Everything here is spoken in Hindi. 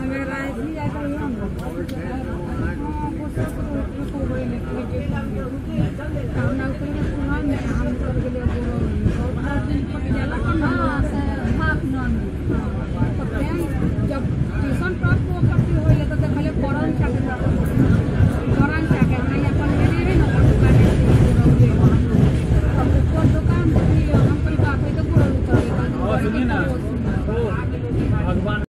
अगर राय भी जाकर हम भगवान